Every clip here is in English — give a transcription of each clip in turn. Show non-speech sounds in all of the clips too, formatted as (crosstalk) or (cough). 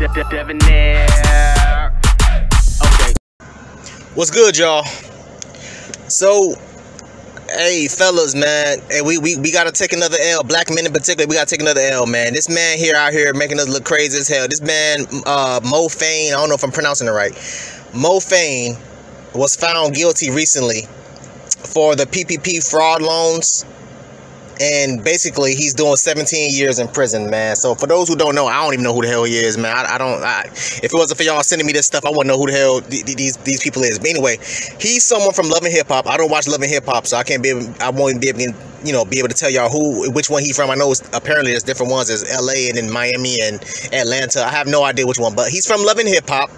De- de- Debonair. Okay. What's good, y'all? So, hey, fellas, man, hey, we, we we gotta take another L. Black men in particular, we gotta take another L, man. This man here out here making us look crazy as hell. This man, uh, Mo Fayne, I don't know if I'm pronouncing it right. Mo Fayne was found guilty recently for the PPP fraud loans. And basically, he's doing 17 years in prison, man. So for those who don't know, I don't even know who the hell he is, man. I, I don't. I, if it wasn't for y'all sending me this stuff, I wouldn't know who the hell th- th- these these people is. But anyway, he's someone from Love and Hip Hop. I don't watch Love and Hip Hop, so I can't be. Able, I won't be able, to, you know, be able to tell y'all who, which one he from. I know apparently there's different ones. There's L.A. and then Miami and Atlanta. I have no idea which one, but he's from Love and Hip Hop.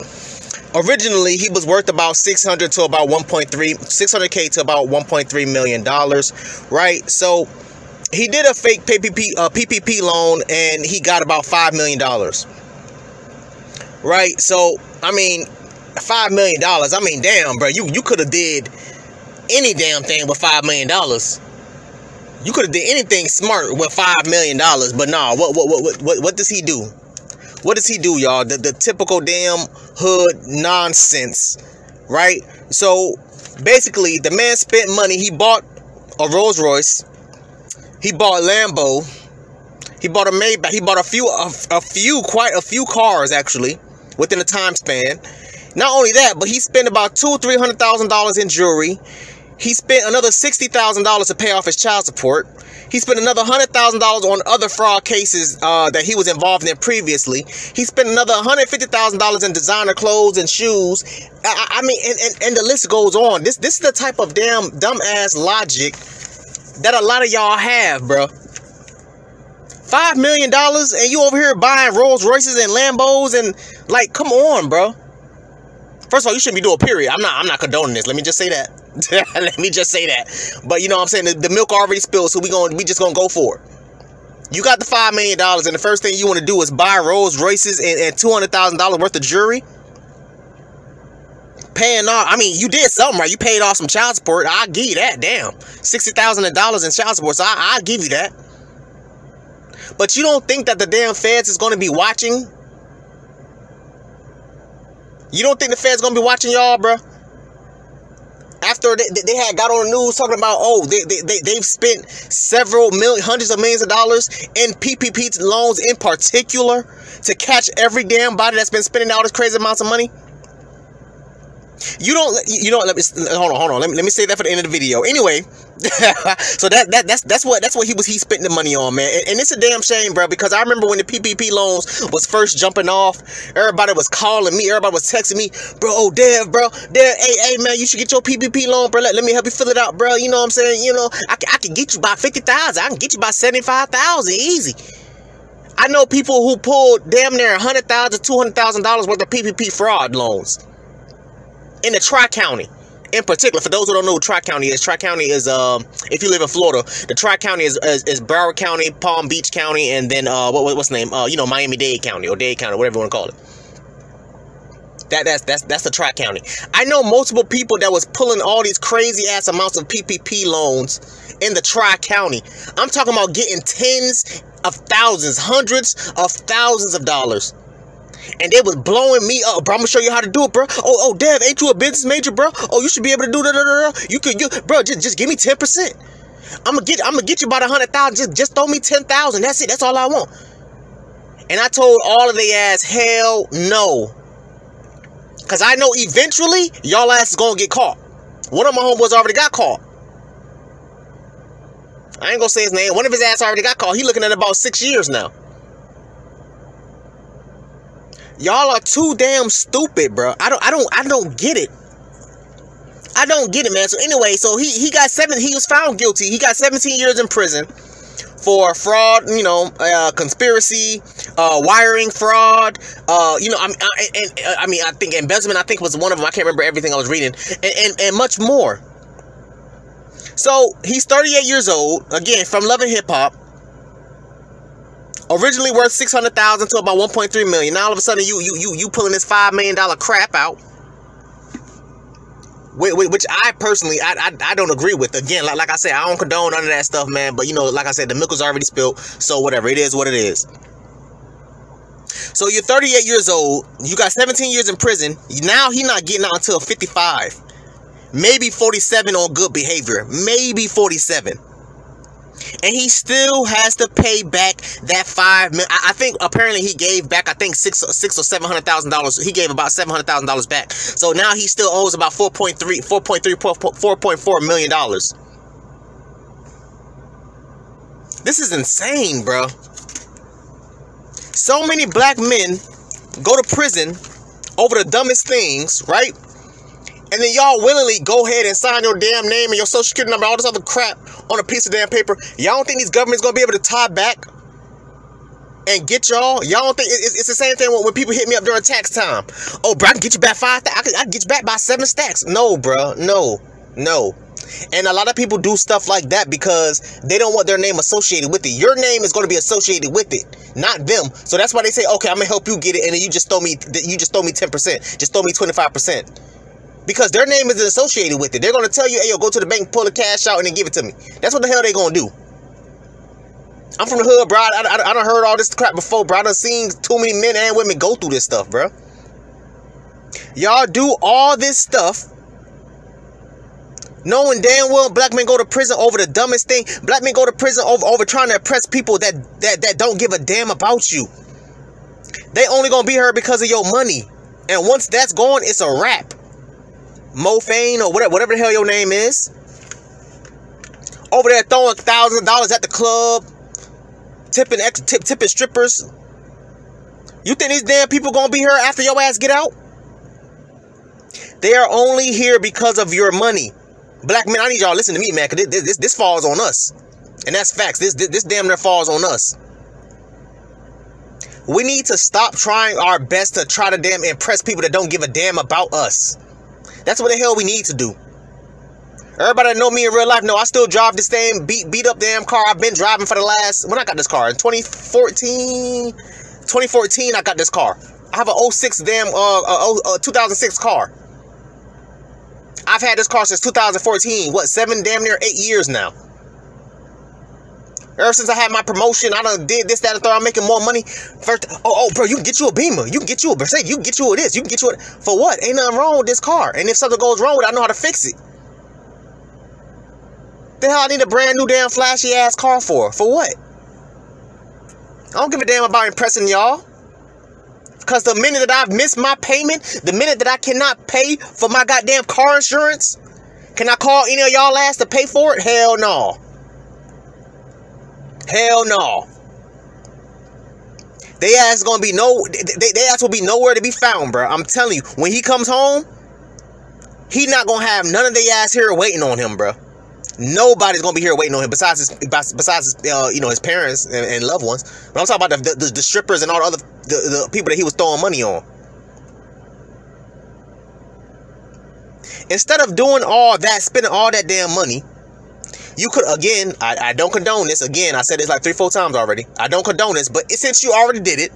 Originally, he was worth about 600 to about 1.3, 600k to about 1.3 million dollars, right? So he did a fake PPP uh, PPP loan and he got about five million dollars. Right? So I mean, five million dollars. I mean, damn, bro, you you could have did any damn thing with five million dollars. You could have did anything smart with five million dollars, but nah. What what what what what does he do? What does he do, y'all? The the typical damn hood nonsense, right? So basically, the man spent money. He bought a Rolls Royce. He bought Lambo. He bought a Maybach. He bought a few, a, a few, quite a few cars actually within a time span. Not only that, but he spent about two, three hundred thousand dollars in jewelry. He spent another sixty thousand dollars to pay off his child support. He spent another hundred thousand dollars on other fraud cases uh, that he was involved in previously. He spent another hundred fifty thousand dollars in designer clothes and shoes. I, I mean, and, and, and the list goes on. This this is the type of damn dumbass logic that a lot of y'all have, bro. Five million dollars and you over here buying Rolls Royces and Lambos and like, come on, bro. First of all, you shouldn't be doing a period. I'm not I'm not condoning this. Let me just say that. (laughs) Let me just say that. But you know what I'm saying? The, the milk already spilled, so we going to we just gonna go for it. You got the five million dollars, and the first thing you want to do is buy Rolls Royces and, and two hundred thousand dollars worth of jewelry. Paying off, I mean, you did something right. You paid off some child support. I'll give you that. Damn, sixty thousand dollars in child support. So I, I'll give you that. But you don't think that the damn feds is going to be watching? You don't think the feds going to be watching y'all, bro? After they, they had got on the news talking about, oh, they, they, they, they've spent several million, hundreds of millions of dollars in PPP loans in particular to catch every damn body that's been spending all this crazy amounts of money. You don't, you know, let me hold on, hold on. Let me let me say that for the end of the video. Anyway, (laughs) so that that that's that's what that's what he was he spent the money on, man. And, and, it's a damn shame, bro, because I remember when the PPP loans was first jumping off, everybody was calling me, everybody was texting me, bro. Oh, Dev, bro, Dev, hey, hey, man, you should get your PPP loan, bro. Let, let me help you fill it out, bro. You know what I'm saying? You know, I, I can get you by fifty thousand. I can get you by seventy five thousand, easy. I know people who pulled damn near a hundred thousand, two hundred thousand dollars worth of PPP fraud loans in the Tri County in particular, for those who don't know Tri County is, Tri County is um if you live in Florida, the Tri County is, is, is Broward County, Palm Beach County, and then uh what what's the name? Uh you know Miami Dade County or Dade County, whatever you want to call it. That that's that's that's the Tri County. I know multiple people that was pulling all these crazy ass amounts of PPP loans in the Tri County. I'm talking about getting tens of thousands, hundreds of thousands of dollars and they was blowing me up, bro. I'm gonna show you how to do it, bro. Oh, oh, Dev, ain't you a business major, bro? Oh, you should be able to do that. You could, you, bro. Just, just give me ten percent. I'm gonna get, I'm gonna get you about a hundred thousand. Just, just throw me ten thousand. That's it. That's all I want. And I told all of the ass, hell no. Cause I know eventually y'all ass is gonna get caught. One of my homeboys already got caught. I ain't gonna say his name. One of his ass already got caught. He looking at about six years now. Y'all are too damn stupid, bro. I don't I don't I don't get it. I don't get it, man. So anyway, so he he got seven he was found guilty. He got 17 years in prison for fraud, you know, uh, conspiracy, uh, wiring fraud, uh, you know, I mean, I, and, and, I mean, I think embezzlement, I think was one of them. I can't remember everything I was reading, and, and, and much more. So he's 38 years old, again, from Love and Hip Hop. Originally worth 600,000 to about 1.3 million. Now all of a sudden you you you you pulling this 5 million dollar crap out. Which I personally I, I, I don't agree with. Again, like, like I said, I don't condone none of that stuff, man. But you know, like I said, the milk was already spilled, so whatever. It is what it is. So you're 38 years old. You got 17 years in prison. Now he not getting out until 55. Maybe 47 on good behavior. Maybe 47 and he still has to pay back that five million. I think apparently he gave back. I think six, six or seven hundred thousand dollars. He gave about seven hundred thousand dollars back. So now he still owes about 4.3, 4.3, 4.4 million dollars. This is insane, bro. So many black men go to prison over the dumbest things, right? And then y'all willingly go ahead and sign your damn name and your social security number, all this other crap on a piece of damn paper. Y'all don't think these governments gonna be able to tie back and get y'all? Y'all don't think it's, the same thing when, when, people hit me up during tax time? Oh, bro, I can get you back five. I can, I can get you back by seven stacks. No, bro, no, no. And a lot of people do stuff like that because they don't want their name associated with it. Your name is going to be associated with it, not them. So that's why they say, "Okay, I'm gonna help you get it," and then you just throw me, you just throw me ten percent, just throw me twenty five percent because their name is associated with it. They're going to tell you, hey, yo, go to the bank, pull the cash out, and then give it to me. That's what the hell they going to do. I'm from the hood, bro. I, I, I done heard all this crap before, bro. I done seen too many men and women go through this stuff, bro. Y'all do all this stuff knowing damn well black men go to prison over the dumbest thing. Black men go to prison over, over trying to oppress people that, that, that don't give a damn about you. They only going to be here because of your money. And once that's gone, it's a wrap. Mo Fayne or whatever, whatever the hell your name is. Over there throwing thousands of dollars at the club, tipping tip, tipping strippers. You think these damn people gonna be here after your ass get out? They are only here because of your money. Black men, I need y'all listen to me, man, because this, this, this falls on us. And that's facts. This, this, this damn near falls on us. We need to stop trying our best to try to damn impress people that don't give a damn about us. That's what the hell we need to do. Everybody that know me in real life know I still drive this same beat beat up damn car I've been driving for the last when I got this car in 2014 2014 I got this car. I have a 06 damn uh, uh, uh 2006 car. I've had this car since 2014. What, seven damn near eight years now. Ever since I had my promotion, I done did this, that, and third. I'm making more money. First, oh, oh, bro, you can get you a Beamer. You can get you a Mercedes. You can get you a this. You can get you a... For what? Ain't nothing wrong with this car. And if something goes wrong with it, I know how to fix it. The hell I need a brand new damn flashy ass car for? For what? I don't give a damn about impressing y'all. Because the minute that I've missed my payment, the minute that I cannot pay for my goddamn car insurance, can I call any of y'all ass to pay for it? Hell no. Hell no. They ass gonna be no. They, they ass will be nowhere to be found, bro. I'm telling you, when he comes home, he not gonna have none of the ass here waiting on him, bro. Nobody's gonna be here waiting on him besides his besides his, uh, you know his parents and, and, loved ones. But I'm talking about the, the, the strippers and all the other the, the people that he was throwing money on. Instead of doing all that, spending all that damn money, you could again. I, I don't condone this. Again, I said this like three, four times already. I don't condone this, but since you already did it,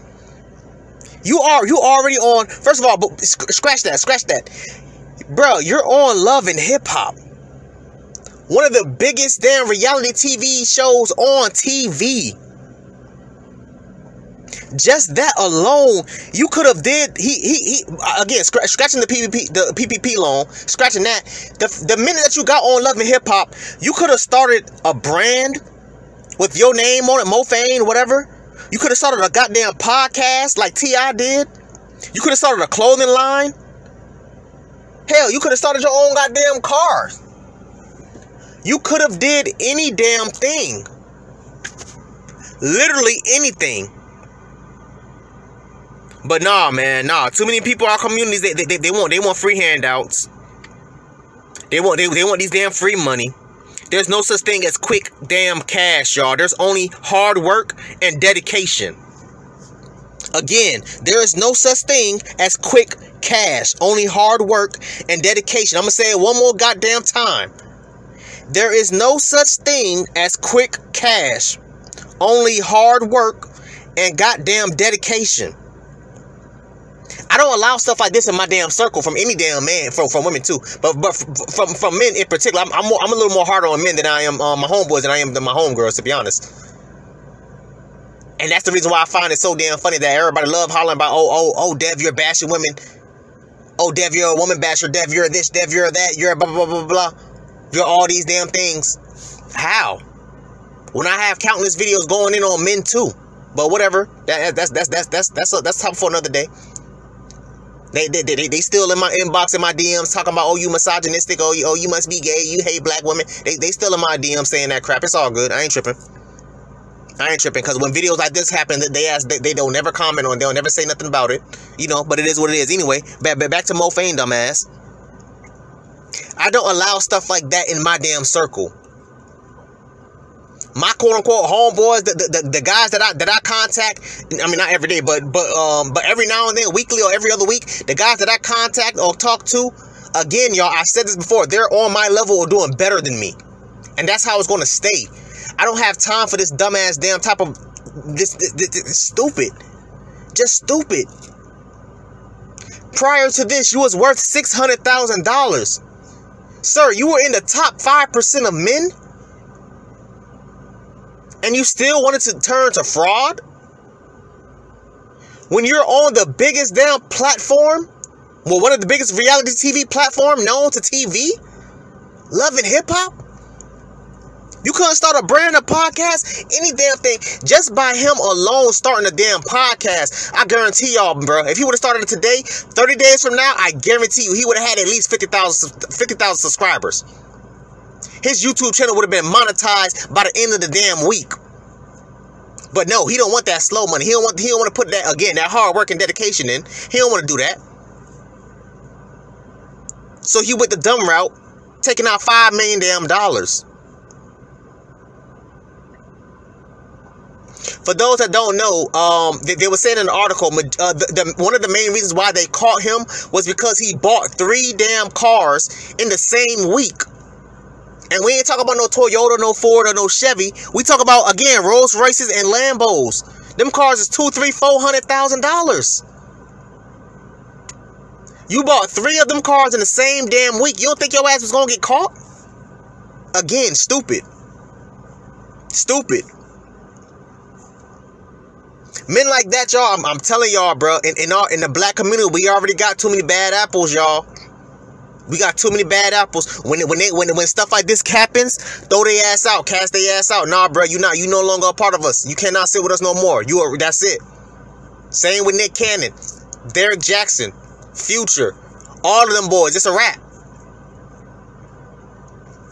you are you already on. First of all, but scratch that, scratch that, bro. You're on Love and Hip Hop, one of the biggest damn reality TV shows on TV. Just that alone, you could have did. He he he. Uh, again, scratch, scratching the PPP the PPP loan, scratching that. The the minute that you got on Love and Hip Hop, you could have started a brand with your name on it, Mo Fayne, whatever. You could have started a goddamn podcast like T.I. did. You could have started a clothing line. Hell, you could have started your own goddamn cars. You could have did any damn thing. Literally anything. But nah, man, nah. Too many people, our communities, they, they, they want they want free handouts. They want they, they want these damn free money. There's no such thing as quick damn cash, y'all. There's only hard work and dedication. Again, there is no such thing as quick cash. Only hard work and dedication. I'm gonna say it one more goddamn time. There is no such thing as quick cash. Only hard work and goddamn dedication. I don't allow stuff like this in my damn circle from any damn man, from, from women too, but but from from men in particular. I'm I'm, more, I'm a little more harder on men than I am on uh, my homeboys than I am than my homegirls, to be honest. And that's the reason why I find it so damn funny that everybody love hollering about, oh, oh, oh, Dev, you're bashing women. Oh, Dev, you're a woman basher. Dev, you're this. Dev, you're that. You're blah, blah, blah, blah, blah. You're all these damn things. How? When I have countless videos going in on men too. But whatever. That, that's that's that's that's that's that's, that's topic for another day. They, they, they, they still in my inbox in my DMs talking about oh you misogynistic. Oh you, oh you must be gay. You hate black women. They, they still in my DMs saying that crap. It's all good. I ain't tripping. I ain't tripping. Because when videos like this happen that they ask they, they don't never comment on they'll never say nothing about it you know but it is what it is. Anyway back, back to Mo Fame dumbass. I don't allow stuff like that in my damn circle my quote unquote homeboys, the, the, the, guys that I that I contact, I mean not every day, but but um but every now and then, weekly or every other week, the guys that I contact or talk to, again, y'all, I said this before, they're on my level or doing better than me. And that's how it's gonna stay. I don't have time for this dumbass damn type of this, this, this, this stupid. Just stupid. Prior to this, you was worth six hundred thousand dollars. Sir, you were in the top five percent of men and you still wanted to turn to fraud? When you're on the biggest damn platform, well, one of the biggest reality TV platform known to TV, Love and Hip Hop, you couldn't start a brand, a podcast, any damn thing. Just by him alone starting a damn podcast, I guarantee y'all, bro, if he would have started it today, 30 days from now, I guarantee you he would have had at least 50,000 50, subscribers his YouTube channel would have been monetized by the end of the damn week. But no, he don't want that slow money. He don't want he don't want to put that again, that hard work and dedication in. He don't want to do that. So he went the dumb route, taking out five million damn dollars. For those that don't know, um, they, they were saying in an article, uh, the, the, one of the main reasons why they caught him was because he bought three damn cars in the same week. And we ain't talking about no Toyota, no Ford, or no Chevy. We talk about again Rolls Royces and Lambos. Them cars is two, three, four hundred thousand dollars. You bought three of them cars in the same damn week. You don't think your ass was gonna get caught? Again, stupid. Stupid. Men like that, y'all. I'm, I'm, telling y'all, bro. In in, our, in the black community, we already got too many bad apples, y'all. We got too many bad apples. When when they when when stuff like this happens, throw their ass out, cast their ass out. Nah, bro, you not you no longer a part of us. You cannot sit with us no more. You are that's it. Same with Nick Cannon, Derrick Jaxn, Future, all of them boys. It's a wrap.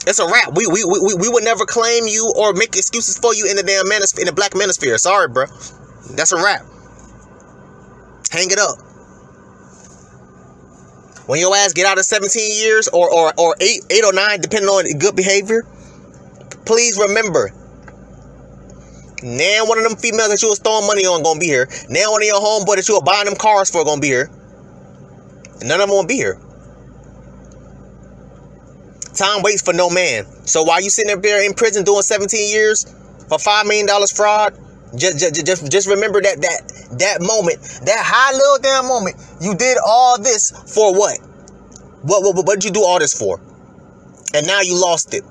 It's a wrap. We we we we would never claim you or make excuses for you in the damn manosphere, in the black manosphere. Sorry, bro. That's a wrap. Hang it up. When your ass get out of 17 years or, or, or 8, 8 or 9, depending on good behavior, please remember, now one of them females that you was throwing money on gonna be here. Now one of your homeboy that you were buying them cars for gonna be here. None of them gonna be here. Time waits for no man. So while you sitting up there in prison doing 17 years for $5 million fraud, just, just, just, just remember that that that moment, that high little damn moment. You did all this for what? What what what did you do all this for? And now you lost it.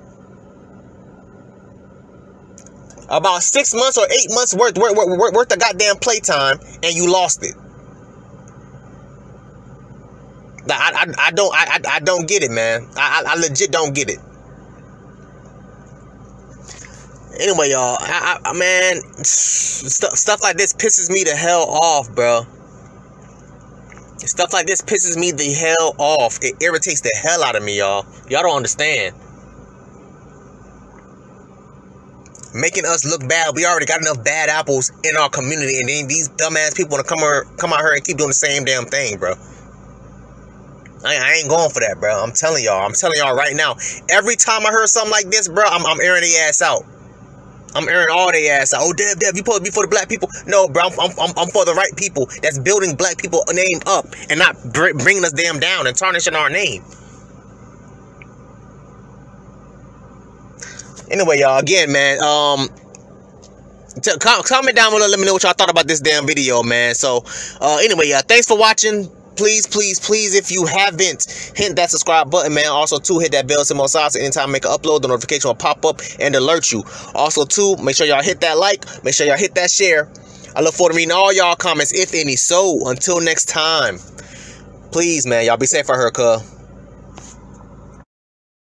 About six months or eight months worth worth, worth, worth of goddamn playtime, and you lost it. I, I, I don't I, I don't get it, man. I, I legit don't get it. Anyway, y'all, I, I, man, stuff like this pisses me the hell off, bro. Stuff like this pisses me the hell off. It irritates the hell out of me, y'all. Y'all don't understand. Making us look bad. We already got enough bad apples in our community, and then these dumbass people wanna come here, come out here and keep doing the same damn thing, bro. I, I ain't going for that, bro. I'm telling y'all. I'm telling y'all right now. Every time I heard something like this, bro, I'm, I'm airing the ass out. I'm airing all their ass out. Oh, Dev, Dev, you supposed to be for the black people. No, bro, I'm, I'm, I'm for the right people that's building black people name up and not bringing us damn down and tarnishing our name. Anyway, y'all, again, man, um, comment down below. Let me know what y'all thought about this damn video, man. So, uh, anyway, y'all, thanks for watching please, please, please, if you haven't, hit that subscribe button, man. Also, too, hit that bell symbol so anytime I make an upload, the notification will pop up and alert you. Also, too, make sure y'all hit that like, make sure y'all hit that share. I look forward to reading all y'all comments, if any. So, until next time, please, man, y'all be safe out here, cuz.